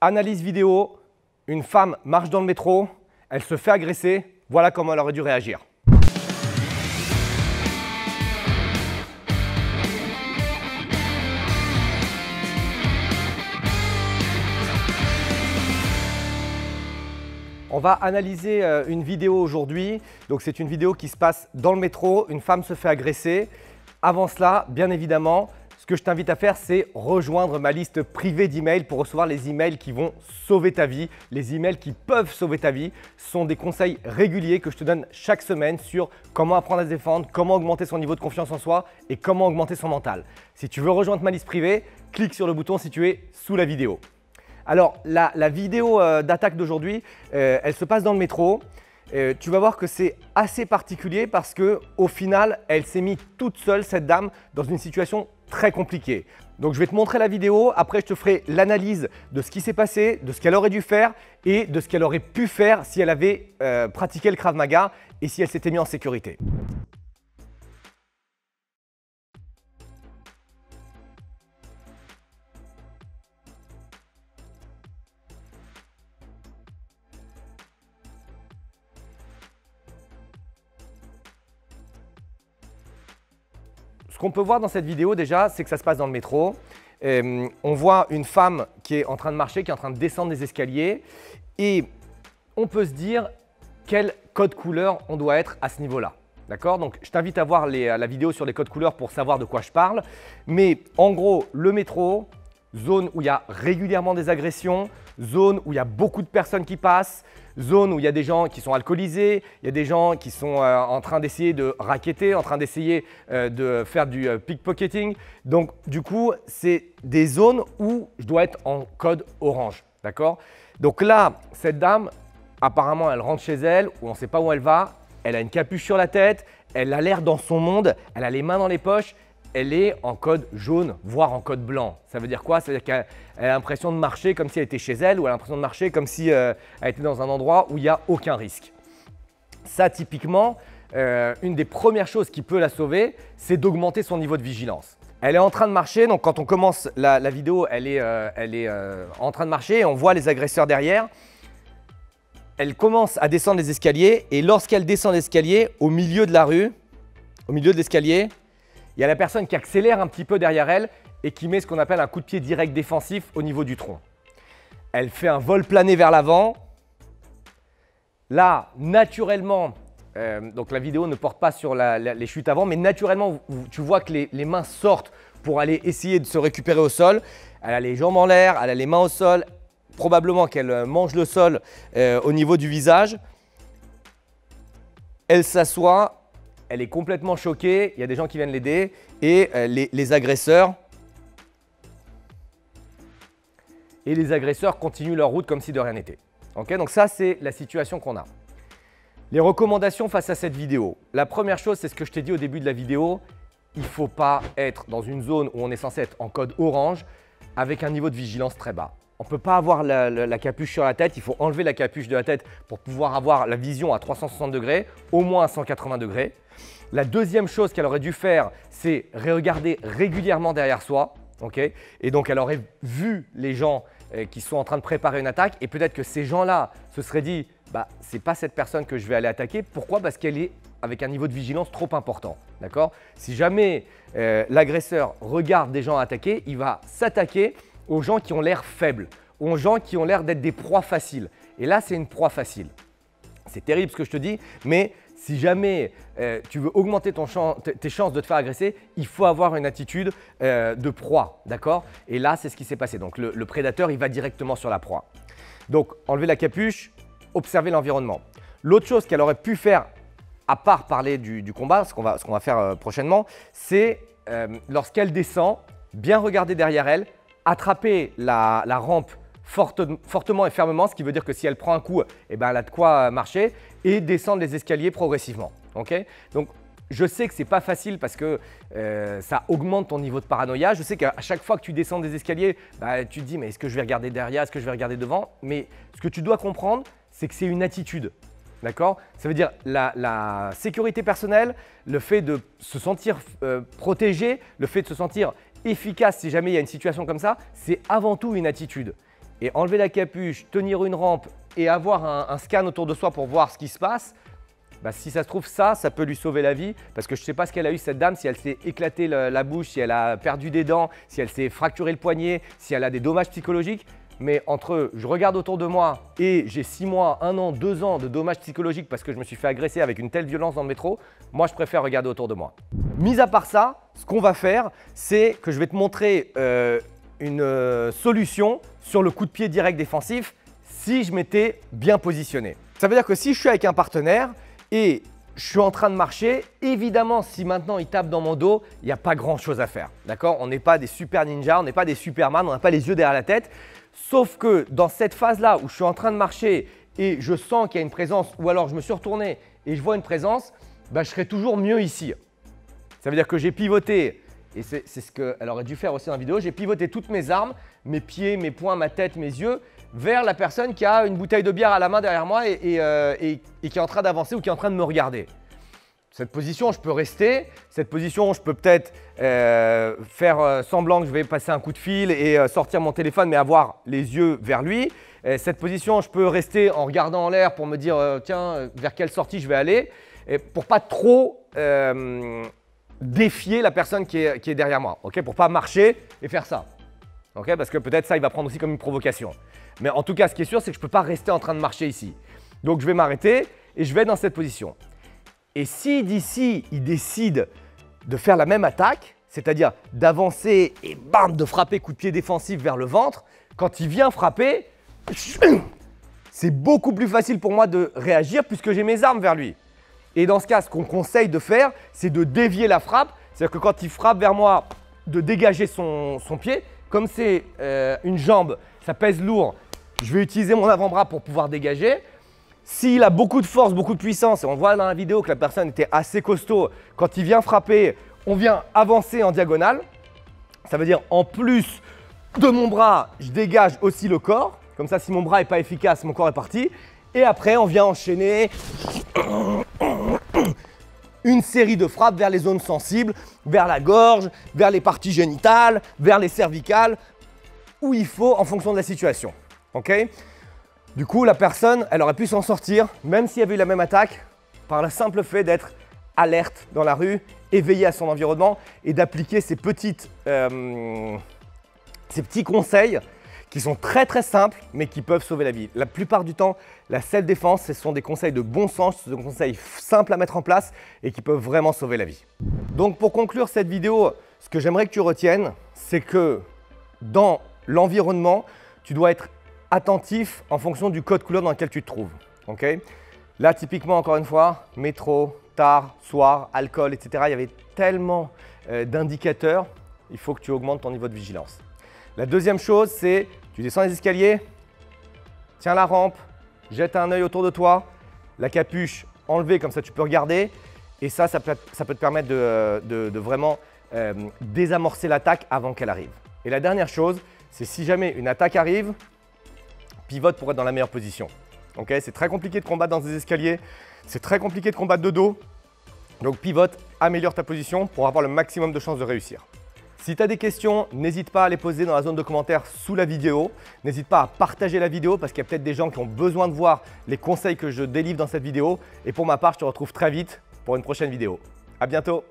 Analyse vidéo, une femme marche dans le métro, elle se fait agresser, voilà comment elle aurait dû réagir. On va analyser euh, une vidéo aujourd'hui. Donc c'est une vidéo qui se passe dans le métro, une femme se fait agresser. Avant cela, bien évidemment, que je t'invite à faire, c'est rejoindre ma liste privée d'emails pour recevoir les emails qui vont sauver ta vie. Les emails qui peuvent sauver ta vie sont des conseils réguliers que je te donne chaque semaine sur comment apprendre à se défendre, comment augmenter son niveau de confiance en soi et comment augmenter son mental. Si tu veux rejoindre ma liste privée, clique sur le bouton situé sous la vidéo. Alors, la, vidéo euh, d'attaque d'aujourd'hui, euh, elle se passe dans le métro. Euh, tu vas voir que c'est assez particulier parce que au final, elle s'est mise toute seule, cette dame, dans une situation très compliquée. Donc je vais te montrer la vidéo, après je te ferai l'analyse de ce qui s'est passé, de ce qu'elle aurait dû faire et de ce qu'elle aurait pu faire si elle avait pratiqué le Krav Maga et si elle s'était mise en sécurité. Qu'on peut voir dans cette vidéo déjà, c'est que ça se passe dans le métro. Euh, on voit une femme qui est en train de marcher, qui est en train de descendre des escaliers. Et on peut se dire quel code couleur on doit être à ce niveau-là. D'accord? Donc je t'invite à voir la vidéo sur les codes couleurs pour savoir de quoi je parle. Mais en gros, le métro, zone où il y a régulièrement des agressions, zone où il y a beaucoup de personnes qui passent, zone où il y a des gens qui sont alcoolisés, il y a des gens qui sont euh, en train d'essayer de raqueter, en train d'essayer euh, de faire du euh, pickpocketing. Donc du coup, c'est des zones où je dois être en code orange. D'accord? Donc là, cette dame, apparemment, elle rentre chez elle, ou on ne sait pas où elle va, elle a une capuche sur la tête, elle a l'air dans son monde, elle a les mains dans les poches, elle est en code jaune, voire en code blanc. Ça veut dire quoi? Ça veut dire qu'elle a l'impression de marcher comme si elle était chez elle ou elle a l'impression de marcher comme si euh, elle était dans un endroit où il n'y a aucun risque. Ça, typiquement, euh, une des premières choses qui peut la sauver, c'est d'augmenter son niveau de vigilance. Elle est en train de marcher, donc quand on commence la, vidéo, elle est, euh, elle est en train de marcher et on voit les agresseurs derrière. Elle commence à descendre les escaliers et lorsqu'elle descend l'escalier, au milieu de la rue, au milieu de l'escalier, il y a la personne qui accélère un petit peu derrière elle et qui met ce qu'on appelle un coup de pied direct défensif au niveau du tronc. Elle fait un vol plané vers l'avant. Là, naturellement, euh, donc la vidéo ne porte pas sur les chutes avant, mais naturellement, tu vois que les, mains sortent pour aller essayer de se récupérer au sol. Elle a les jambes en l'air, elle a les mains au sol, probablement qu'elle euh, mange le sol euh, au niveau du visage. Elle s'assoit, elle est complètement choquée, il y a des gens qui viennent l'aider et euh, les, agresseurs et les agresseurs continuent leur route comme si de rien n'était. Donc ça, c'est la situation qu'on a. Les recommandations face à cette vidéo. La première chose, c'est ce que je t'ai dit au début de la vidéo. Il ne faut pas être dans une zone où on est censé être en code orange avec un niveau de vigilance très bas. On ne peut pas avoir la, capuche sur la tête, il faut enlever la capuche de la tête pour pouvoir avoir la vision à 360 degrés, au moins à 180 degrés. La deuxième chose qu'elle aurait dû faire, c'est regarder régulièrement derrière soi. et donc, elle aurait vu les gens euh, qui sont en train de préparer une attaque. Et peut-être que ces gens-là se seraient dit bah, c'est pas cette personne que je vais aller attaquer. Pourquoi? Parce qu'elle est avec un niveau de vigilance trop important. D'accord? Si jamais euh, l'agresseur regarde des gens attaquer, il va s'attaquer aux gens qui ont l'air faibles, aux gens qui ont l'air d'être des proies faciles. Et là, c'est une proie facile. C'est terrible ce que je te dis, mais si jamais euh, tu veux augmenter tes chances de te faire agresser, il faut avoir une attitude euh, de proie, d'accord? Et là, c'est ce qui s'est passé. Donc le, prédateur, il va directement sur la proie. Donc enlever la capuche, observer l'environnement. L'autre chose qu'elle aurait pu faire, à part parler du, combat, ce qu'on va, faire euh, prochainement, c'est lorsqu'elle descend, bien regarder derrière elle, attraper la rampe fortement et fermement, ce qui veut dire que si elle prend un coup, eh ben, elle a de quoi marcher et descendre les escaliers progressivement. Donc, je sais que c'est pas facile parce que euh, ça augmente ton niveau de paranoïa. Je sais qu'à chaque fois que tu descends des escaliers, bah, tu te dis mais est-ce que je vais regarder derrière, est-ce que je vais regarder devant? Mais ce que tu dois comprendre, c'est que c'est une attitude. D'accord? Ça veut dire la, sécurité personnelle, le fait de se sentir euh, protégé, le fait de se sentir efficace si jamais il y a une situation comme ça, c'est avant tout une attitude. Et enlever la capuche, tenir une rampe et avoir un, scan autour de soi pour voir ce qui se passe, bah, si ça se trouve ça, ça peut lui sauver la vie parce que je ne sais pas ce qu'elle a eu cette dame, si elle s'est éclatée la bouche, si elle a perdu des dents, si elle s'est fracturé le poignet, si elle a des dommages psychologiques mais entre je regarde autour de moi et j'ai 6 mois, 1 an, 2 ans de dommages psychologiques parce que je me suis fait agresser avec une telle violence dans le métro, moi je préfère regarder autour de moi. Mis à part ça, ce qu'on va faire, c'est que je vais te montrer euh, une euh, solution sur le coup de pied direct défensif si je m'étais bien positionné. Ça veut dire que si je suis avec un partenaire et je suis en train de marcher. Évidemment, si maintenant il tape dans mon dos, il n'y a pas grand chose à faire. D'accord? On n'est pas des super ninjas, on n'est pas des superman, on n'a pas les yeux derrière la tête. Sauf que dans cette phase-là où je suis en train de marcher et je sens qu'il y a une présence, ou alors je me suis retourné et je vois une présence, bah, je serai toujours mieux ici. Ça veut dire que j'ai pivoté, et c'est ce qu'elle aurait dû faire aussi dans la vidéo, j'ai pivoté toutes mes armes, mes pieds, mes poings, ma tête, mes yeux, vers la personne qui a une bouteille de bière à la main derrière moi et, euh, qui est en train d'avancer ou qui est en train de me regarder. Cette position, je peux rester. Cette position, je peux peut-être euh, faire euh, semblant que je vais passer un coup de fil et sortir mon téléphone, mais avoir les yeux vers lui. cette position, je peux rester en regardant en l'air pour me dire, tiens, vers quelle sortie je vais aller, et pour pas trop défier la personne qui est, derrière moi, ok Pour pas marcher et faire ça, ok Parce que peut-être ça, il va prendre aussi comme une provocation. Mais en tout cas, ce qui est sûr, c'est que je peux pas rester en train de marcher ici. Donc, je vais m'arrêter et je vais dans cette position. Et si d'ici, il décide de faire la même attaque, c'est-à-dire d'avancer et bam, de frapper coup de pied défensif vers le ventre, quand il vient frapper, c'est beaucoup plus facile pour moi de réagir puisque j'ai mes armes vers lui. Et dans ce cas, ce qu'on conseille de faire, c'est de dévier la frappe. C'est-à-dire que quand il frappe vers moi, de dégager son, pied. Comme c'est euh, une jambe, ça pèse lourd, je vais utiliser mon avant-bras pour pouvoir dégager. S'il a beaucoup de force, beaucoup de puissance, et on voit dans la vidéo que la personne était assez costaud, quand il vient frapper, on vient avancer en diagonale. Ça veut dire en plus de mon bras, je dégage aussi le corps. Comme ça, si mon bras n'est pas efficace, mon corps est parti. Et après, on vient enchaîner une série de frappes vers les zones sensibles, vers la gorge, vers les parties génitales, vers les cervicales, où il faut en fonction de la situation. ok? Du coup, la personne, elle aurait pu s'en sortir, même s'il y avait eu la même attaque, par le simple fait d'être alerte dans la rue, éveillée à son environnement et d'appliquer ces, euh, ces petits conseils qui sont très très simples mais qui peuvent sauver la vie. La plupart du temps, la self-défense, ce sont des conseils de bon sens, ce sont des conseils simples à mettre en place et qui peuvent vraiment sauver la vie. Donc pour conclure cette vidéo, ce que j'aimerais que tu retiennes, c'est que dans l'environnement, tu dois être attentif en fonction du code couleur dans lequel tu te trouves. Là, typiquement, encore une fois, métro, tard, soir, alcool, etc. Il y avait tellement euh, d'indicateurs, il faut que tu augmentes ton niveau de vigilance. La deuxième chose, c'est tu descends les escaliers, tiens la rampe, jette un œil autour de toi, la capuche enlevée, comme ça tu peux regarder. Et ça, ça peut, te permettre de, vraiment euh, désamorcer l'attaque avant qu'elle arrive. Et la dernière chose, c'est si jamais une attaque arrive, pivote pour être dans la meilleure position. C'est très compliqué de combattre dans des escaliers, c'est très compliqué de combattre de dos. Donc pivote, améliore ta position pour avoir le maximum de chances de réussir. Si tu as des questions, n'hésite pas à les poser dans la zone de commentaires sous la vidéo. N'hésite pas à partager la vidéo parce qu'il y a peut-être des gens qui ont besoin de voir les conseils que je délivre dans cette vidéo. Et pour ma part, je te retrouve très vite pour une prochaine vidéo. À bientôt